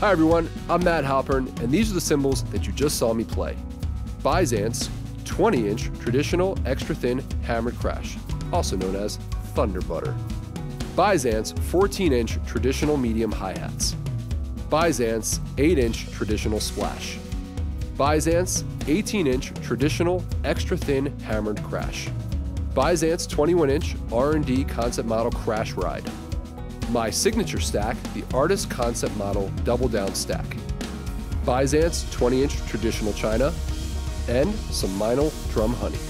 Hi everyone, I'm Matt Halpern, and these are the cymbals that you just saw me play. Byzance 20 inch traditional extra thin hammered crash, also known as Thunder Butter. Byzance 14 inch traditional medium hi hats. Byzance 8 inch traditional splash. Byzance 18 inch traditional extra thin hammered crash. Byzance 21 inch R&D concept model crash ride my signature stack, the Artist Concept Model Double Down Stack, Byzance 20 inch traditional china, and some Meinl Drum Honey.